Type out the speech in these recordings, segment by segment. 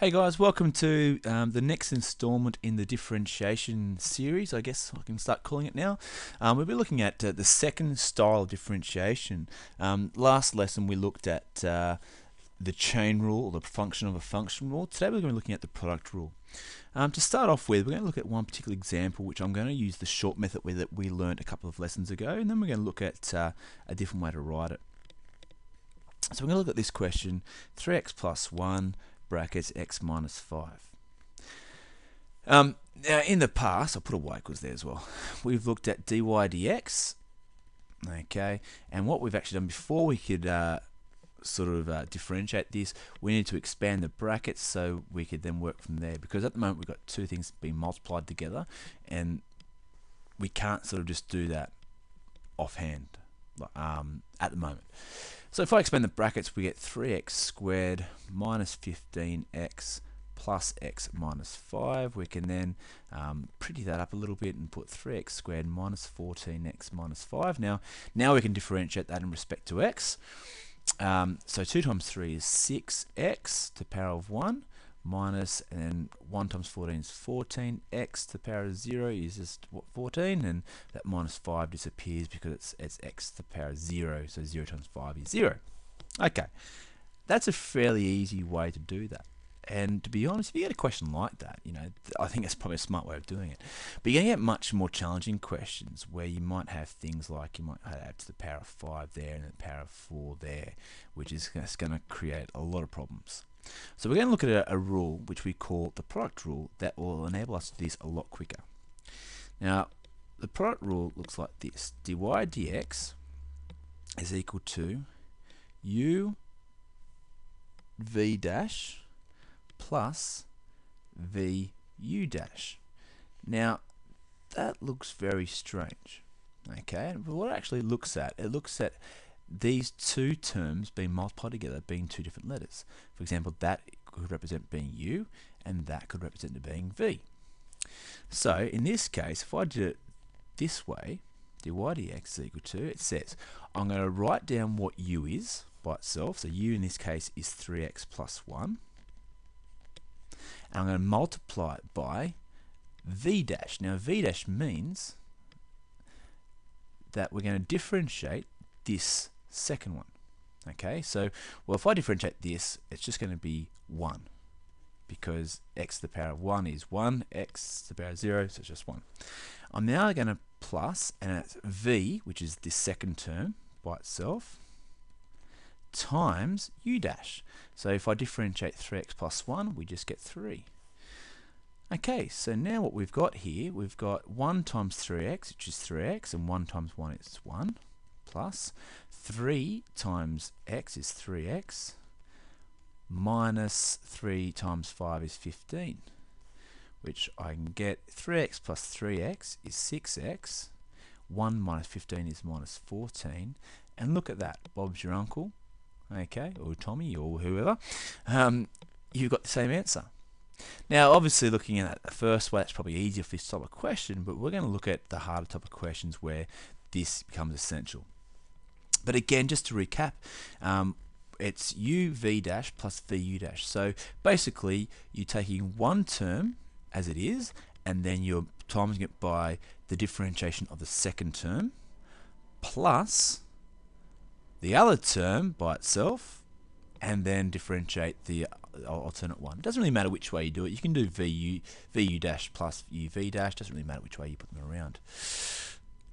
Hey guys, welcome to um, the next installment in the differentiation series. I guess I can start calling it now. Um, we'll be looking at uh, the second style of differentiation. Um, last lesson we looked at uh, the chain rule or the function of a function rule. Today we're going to be looking at the product rule. Um, to start off with, we're going to look at one particular example, which I'm going to use the short method with that we learned a couple of lessons ago, and then we're going to look at uh, a different way to write it. So we're going to look at this question: 3x plus 1 brackets x minus 5. Um, now, in the past, I'll put a y equals there as well. We've looked at dy dx, okay, and what we've actually done before we could uh, sort of uh, differentiate this, we need to expand the brackets so we could then work from there. Because at the moment we've got two things being multiplied together, and we can't sort of just do that offhand um, at the moment. So if I expand the brackets, we get 3x squared minus 15x plus x minus 5. We can then um, pretty that up a little bit and put 3x squared minus 14x minus 5. Now, now we can differentiate that in respect to x. Um, so 2 times 3 is 6x to the power of 1 minus, and then 1 times 14 is 14, x to the power of 0 is just what, 14, and that minus 5 disappears because it's, it's x to the power of 0, so 0 times 5 is 0. Okay, that's a fairly easy way to do that. And to be honest, if you get a question like that, you know, I think that's probably a smart way of doing it. But you're to get much more challenging questions where you might have things like you might add to the power of 5 there and the power of 4 there, which is going to create a lot of problems. So we're going to look at a, a, rule which we call the product rule that will enable us to do this a lot quicker. Now, the product rule looks like this. dy dx is equal to u v dash plus v u dash. Now, that looks very strange. Okay, but what it actually looks at, it looks at these two terms being multiplied together being two different letters. For example, that could represent being u, and that could represent being v. So in this case, if I did it this way, dy dx is equal to, it says, I'm going to write down what u is by itself. So u in this case is 3x plus 1. And I'm going to multiply it by v dash. Now v dash means that we're going to differentiate this second one. Okay, so, well, if I differentiate this, it's just going to be 1 because x to the power of 1 is 1, x to the power of 0, so it's just 1. I'm now going to plus, and it's v, which is this second term by itself, times u dash. So if I differentiate 3x plus 1, we just get 3. Okay, so now what we've got here, we've got 1 times 3x, which is 3x, and 1 times 1 is 1 plus 3 times x is 3x minus 3 times 5 is 15 which I can get 3x plus 3x is 6x 1 minus 15 is minus 14 and look at that Bob's your uncle. Okay or Tommy or whoever. Um, you've got the same answer. Now obviously looking at the first way that's probably easier for this type of question but we're going to look at the harder type of questions where this becomes essential but again, just to recap, um, it's u v dash plus v u dash. So basically, you're taking one term as it is, and then you're timesing it by the differentiation of the second term, plus the other term by itself, and then differentiate the alternate one. It doesn't really matter which way you do it. You can do vu, vu dash plus uv dash. Doesn't really matter which way you put them around.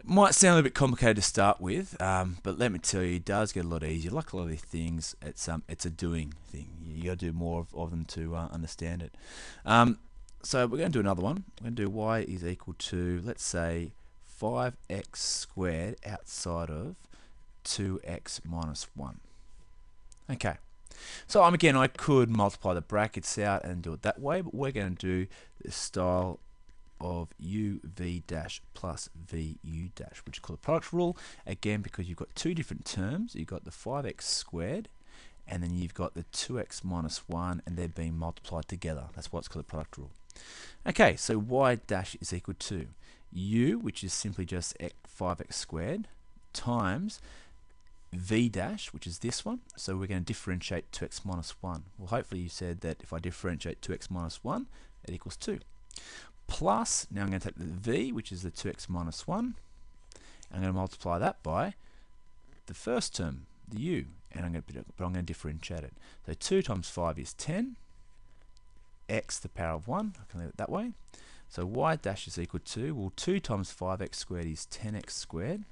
It might sound a bit complicated to start with, um, but let me tell you, it does get a lot easier. Like a lot of these things, it's um, it's a doing thing. You got to do more of, of them to uh, understand it. Um, so we're going to do another one. We're going to do y is equal to, let's say, 5x squared outside of 2x minus 1. Okay. So um, again, I could multiply the brackets out and do it that way, but we're going to do this style of u v dash plus v u dash, which is called the product rule. Again, because you've got two different terms, you've got the 5x squared, and then you've got the 2x minus 1, and they're being multiplied together. That's what's called the product rule. Okay, so y dash is equal to u, which is simply just 5x squared, times v dash, which is this one. So we're going to differentiate 2x minus 1. Well, hopefully you said that if I differentiate 2x minus 1, it equals 2. Plus, now I'm going to take the v, which is the 2x minus 1. I'm going to multiply that by the first term, the u, and I'm going to, but I'm going to differentiate it. So 2 times 5 is 10, x to the power of 1, I can leave it that way. So y dash is equal to, well 2 times 5x squared is 10x squared,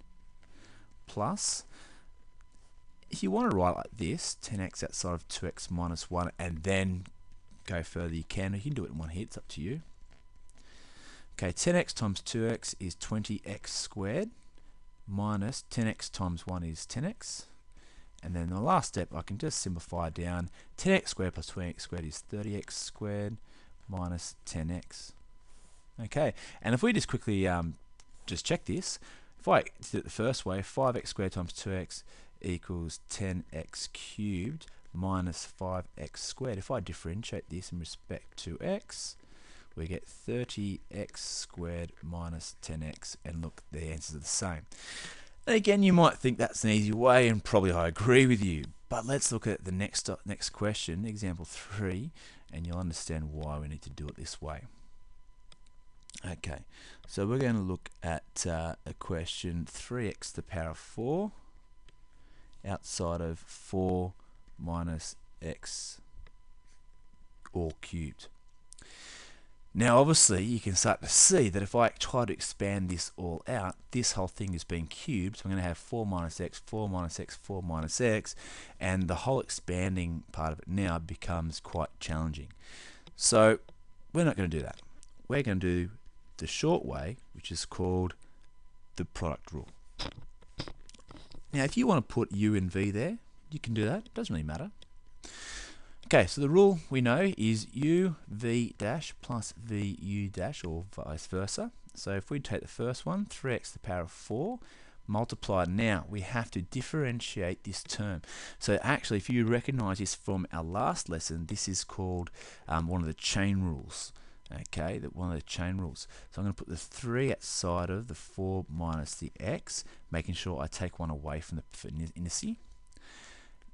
plus, if you want to write like this, 10x outside of 2x minus 1, and then go further, you can. You can do it in one hit, it's up to you. Okay, 10x times 2x is 20x squared, minus 10x times 1 is 10x. And then the last step, I can just simplify down. 10x squared plus 20x squared is 30x squared minus 10x. Okay, and if we just quickly um, just check this, if I did it the first way, 5x squared times 2x equals 10x cubed minus 5x squared. If I differentiate this in respect to x, we get 30x squared minus 10x, and look, the answers are the same. And again, you might think that's an easy way, and probably I agree with you. But let's look at the next next question, example three, and you'll understand why we need to do it this way. Okay, so we're going to look at uh, a question 3x to the power of 4 outside of 4 minus x all cubed. Now obviously you can start to see that if I try to expand this all out, this whole thing is being cubed. So I'm going to have 4 minus x, 4 minus x, 4 minus x, and the whole expanding part of it now becomes quite challenging. So we're not going to do that. We're going to do the short way, which is called the product rule. Now, if you want to put u and v there, you can do that. It doesn't really matter. Okay, so the rule we know is u v dash plus v u dash, or vice versa. So if we take the first one, 3x to the power of 4, multiply now, we have to differentiate this term. So actually, if you recognize this from our last lesson, this is called um, one of the chain rules okay, that one of the chain rules. So I'm going to put the 3 outside of the 4 minus the x, making sure I take one away from the indice.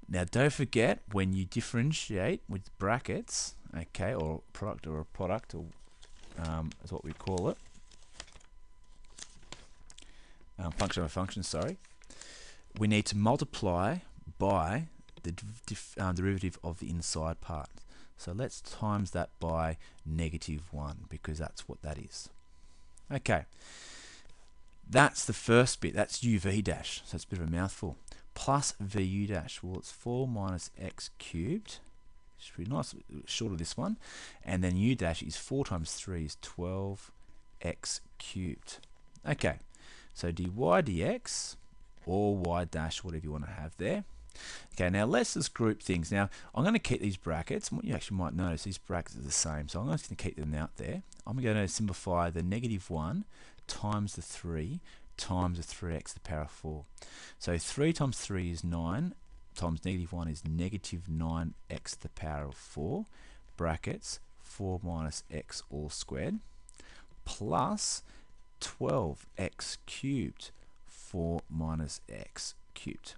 Now don't forget, when you differentiate with brackets, okay, or product or a product, or um, is what we call it, um, function of a function, sorry, we need to multiply by the um, derivative of the inside part. So let's times that by negative 1 because that's what that is. Okay, that's the first bit. That's uv dash. So it's a bit of a mouthful. Plus vu dash. Well, it's 4 minus x cubed. It's pretty nice, short of this one. And then u dash is 4 times 3 is 12x cubed. Okay, so dy dx or y dash, whatever you want to have there, Okay, now let's just group things. Now, I'm going to keep these brackets. What you actually might notice, these brackets are the same. So I'm just going to keep them out there. I'm going to simplify the negative 1 times the 3 times the 3x to the power of 4. So 3 times 3 is 9 times negative 1 is negative 9x to the power of 4 brackets 4 minus x all squared plus 12x cubed 4 minus x cubed.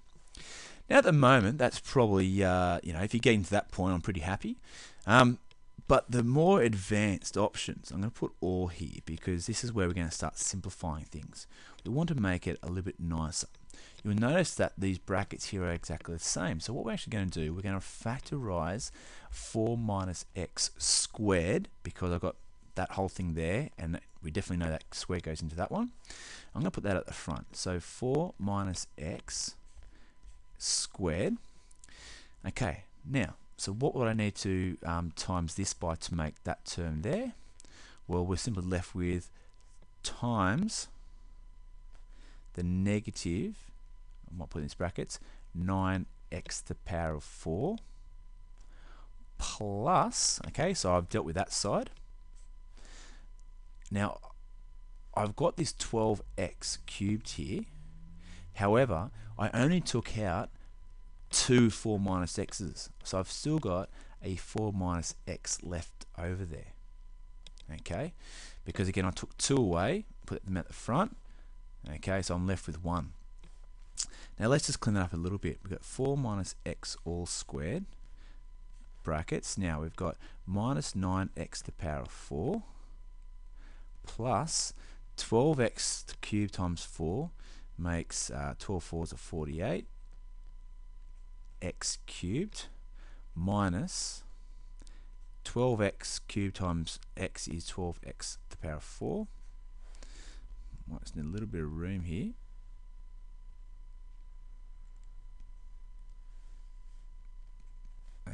Now, at the moment, that's probably, uh, you know, if you're getting to that point, I'm pretty happy. Um, but the more advanced options, I'm going to put all here because this is where we're going to start simplifying things. We want to make it a little bit nicer. You'll notice that these brackets here are exactly the same. So what we're actually going to do, we're going to factorize 4 minus x squared because I've got that whole thing there and we definitely know that square goes into that one. I'm going to put that at the front. So 4 minus x squared. Okay, now, so what would I need to um, times this by to make that term there? Well, we're simply left with times the negative, I might put in these brackets, 9x to the power of 4 plus, okay, so I've dealt with that side. Now, I've got this 12x cubed here. However, I only took out two 4 minus x's. So I've still got a 4 minus x left over there. Okay, because again I took 2 away, put them at the front. Okay, so I'm left with 1. Now let's just clean that up a little bit. We've got 4 minus x all squared, brackets. Now we've got minus 9x to the power of 4 plus 12x cubed times 4 makes uh, 12 fours are 48 x cubed minus 12x cubed times x is 12x to the power of 4 might just need a little bit of room here.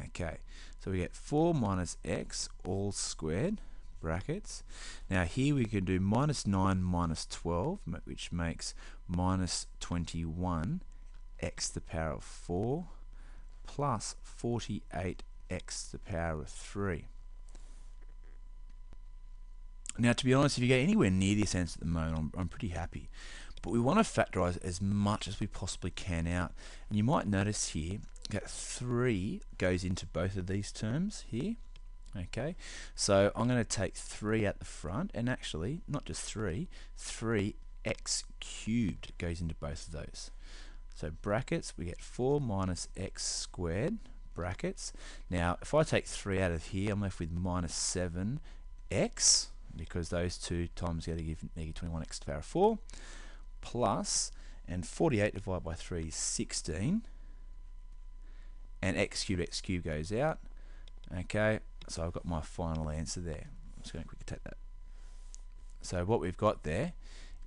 Okay so we get 4 minus x all squared brackets. Now here we can do minus 9 minus 12, which makes minus 21 x to the power of 4 plus 48 x to the power of 3. Now to be honest, if you get anywhere near this answer at the moment, I'm, I'm pretty happy. But we want to factorize as much as we possibly can out. And you might notice here that 3 goes into both of these terms here okay so I'm going to take 3 at the front and actually not just 3 3x cubed goes into both of those so brackets we get 4 minus x squared brackets now if I take 3 out of here I'm left with minus 7x because those two times together give negative 21x to the power of 4 plus and 48 divided by 3 is 16 and x cubed x cubed goes out okay so I've got my final answer there. I'm just going to quickly take that. So what we've got there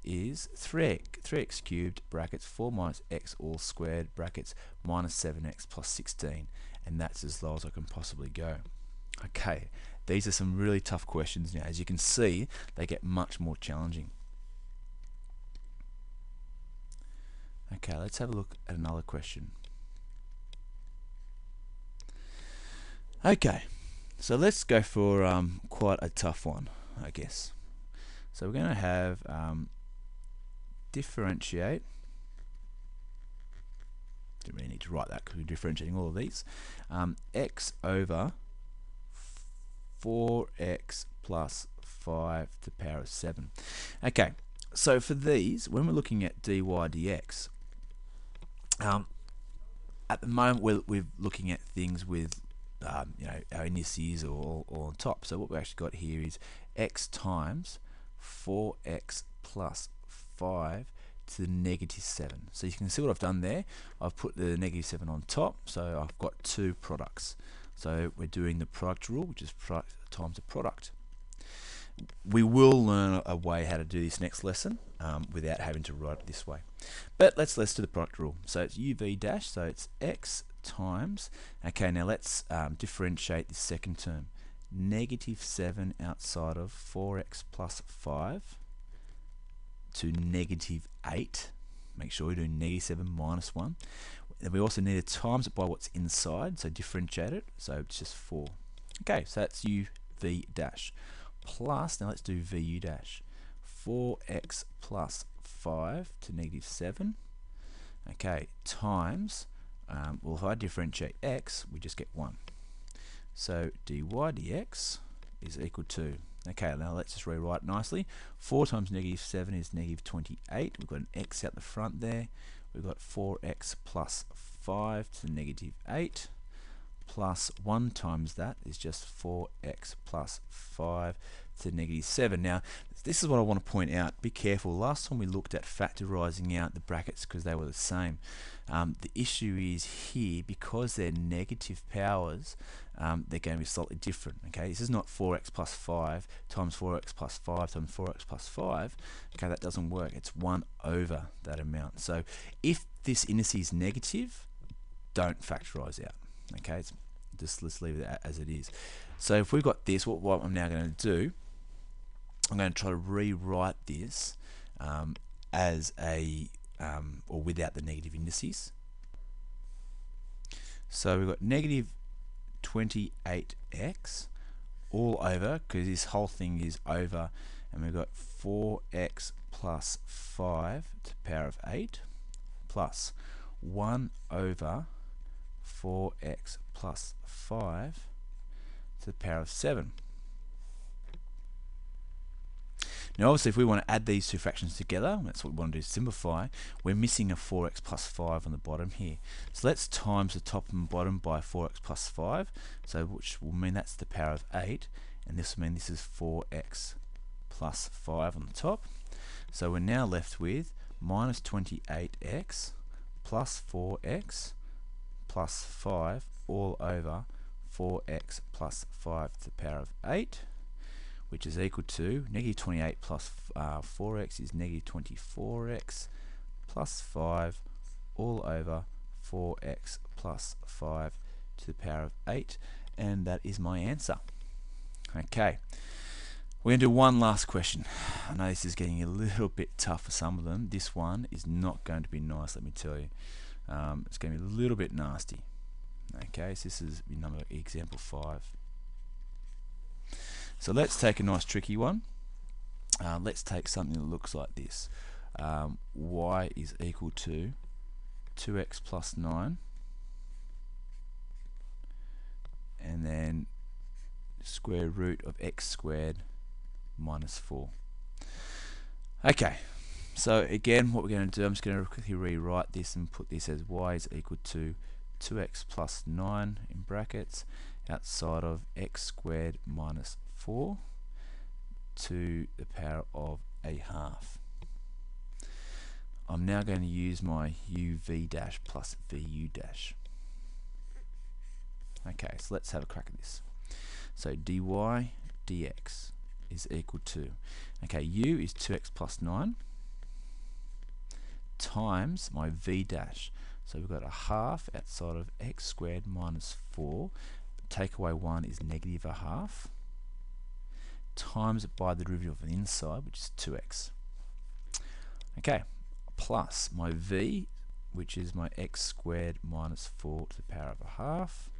is 3x, 3x cubed brackets 4 minus x all squared brackets minus 7x plus 16 and that's as low as I can possibly go. Okay, these are some really tough questions now. As you can see, they get much more challenging. Okay, let's have a look at another question. Okay, so let's go for um, quite a tough one, I guess. So we're going to have um, differentiate. Don't really need to write that because we're differentiating all of these. Um, x over 4x plus 5 to the power of 7. Okay, so for these, when we're looking at dy dx, um, at the moment we're, we're looking at things with um, you know our indices all, all on top. So what we've actually got here is x times 4x plus 5 to the negative 7. So you can see what I've done there. I've put the negative 7 on top, so I've got two products. So we're doing the product rule, which is product times the product. We will learn a way how to do this next lesson um, without having to write it this way. But let's let's do the product rule. So it's uv dash, so it's x times. Okay, now let's um, differentiate this second term. Negative 7 outside of 4x plus 5 to negative 8. Make sure we do negative 7 minus 1. And we also need to times it by what's inside, so differentiate it. So it's just 4. Okay, so that's u v dash. Plus, now let's do vu dash. 4x plus 5 to negative 7. Okay, times um, well if I differentiate x we just get 1 so dy dx is equal to okay now let's just rewrite nicely. 4 times negative 7 is negative 28 we've got an x out the front there. We've got 4x plus 5 to the negative 8 plus 1 times that is just 4x plus 5 to negative 7. Now, this is what I want to point out. Be careful. Last time we looked at factorizing out the brackets because they were the same. Um, the issue is here, because they're negative powers, um, they're going to be slightly different. Okay, This is not 4x plus 5 times 4x plus 5 times 4x plus 5. Okay, that doesn't work. It's 1 over that amount. So if this index is negative, don't factorize out. Okay, it's just let's leave it as it is. So if we've got this, what, what I'm now going to do, I'm going to try to rewrite this um, as a um, or without the negative indices. So we've got negative 28x all over because this whole thing is over and we've got 4x plus 5 to the power of 8 plus 1 over 4x plus 5 to the power of 7. Now obviously if we want to add these two fractions together, that's what we want to do, simplify, we're missing a 4x plus 5 on the bottom here. So let's times the top and bottom by 4x plus 5, so which will mean that's the power of 8, and this will mean this is 4x plus 5 on the top. So we're now left with minus 28x plus 4x plus 5 all over 4x plus 5 to the power of 8 which is equal to negative 28 plus, uh, 4x is negative 24x plus 5 all over 4x plus 5 to the power of 8 and that is my answer. Okay. We're going to do one last question. I know this is getting a little bit tough for some of them. This one is not going to be nice let me tell you um, it's going to be a little bit nasty okay so this is number example 5 so let's take a nice tricky one. Uh, let's take something that looks like this. Um, y is equal to 2x plus 9 and then square root of x squared minus 4. Okay, so again what we're going to do, I'm just going to quickly rewrite this and put this as y is equal to 2x plus 9 in brackets outside of x squared minus 4 to the power of a half. I'm now going to use my uv dash plus vu dash. Okay, so let's have a crack at this. So dy dx is equal to, okay, u is 2x plus 9 times my v dash. So we've got a half outside of x squared minus 4. Take away 1 is negative a half times it by the derivative of the inside, which is 2x. Okay, plus my v, which is my x squared minus 4 to the power of a half,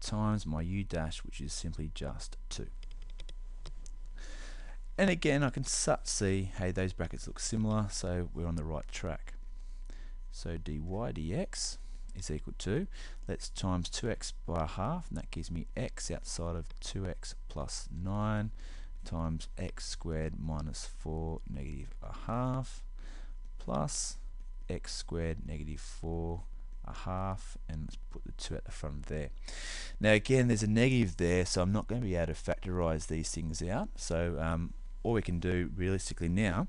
times my u dash, which is simply just 2. And again, I can see, hey, those brackets look similar, so we're on the right track. So dy dx is equal to, let's times 2x by a half, and that gives me x outside of 2x plus 9 times x squared minus 4 negative a half plus x squared negative 4 a half and let's put the 2 at the front there. Now again there's a negative there so I'm not going to be able to factorize these things out so um, all we can do realistically now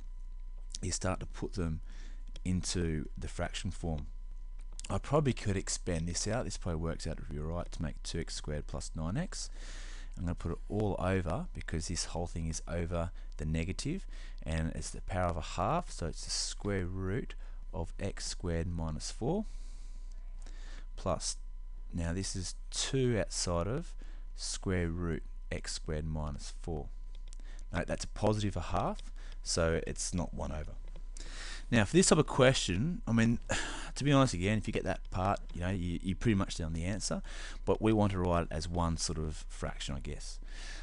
is start to put them into the fraction form. I probably could expand this out. This probably works out to be right to make 2x squared plus 9x. I'm going to put it all over because this whole thing is over the negative and it's the power of a half so it's the square root of x squared minus 4 plus now this is 2 outside of square root x squared minus 4 That's a positive a half so it's not 1 over now, for this type of question, I mean, to be honest, again, if you get that part, you know, you, you pretty much down the answer, but we want to write it as one sort of fraction, I guess.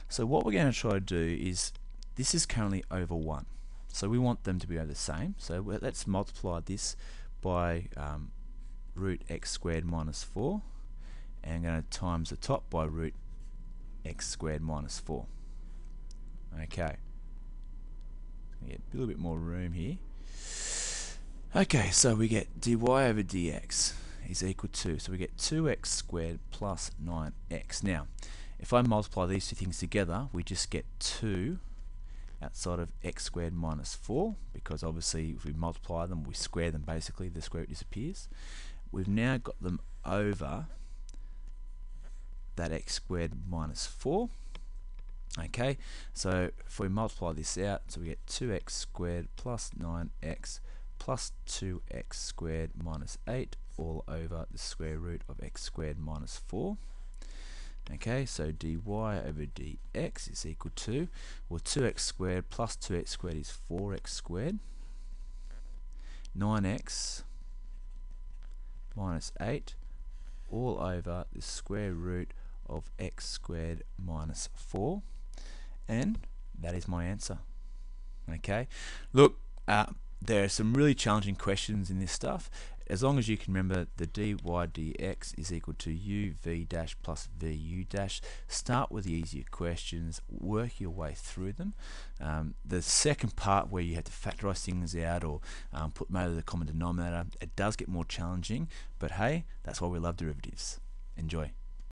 So what we're going to try to do is, this is currently over 1. So we want them to be over the same. So let's multiply this by um, root x squared minus 4, and I'm going to times the top by root x squared minus 4. Okay. Get a little bit more room here. Okay, so we get dy over dx is equal to, so we get 2x squared plus 9x. Now, if I multiply these two things together, we just get 2 outside of x squared minus 4, because obviously if we multiply them, we square them basically, the square root disappears. We've now got them over that x squared minus 4. Okay, so if we multiply this out, so we get 2x squared plus 9x plus 2x squared minus 8 all over the square root of x squared minus 4. Okay, so dy over dx is equal to, well 2x squared plus 2x squared is 4x squared. 9x minus 8 all over the square root of x squared minus 4 and that is my answer okay look uh, there are some really challenging questions in this stuff as long as you can remember the dy dx is equal to uv dash plus vu dash, start with the easier questions, work your way through them. Um, the second part where you have to factorize things out or um, put them of the common denominator, it does get more challenging, but hey, that's why we love derivatives. Enjoy.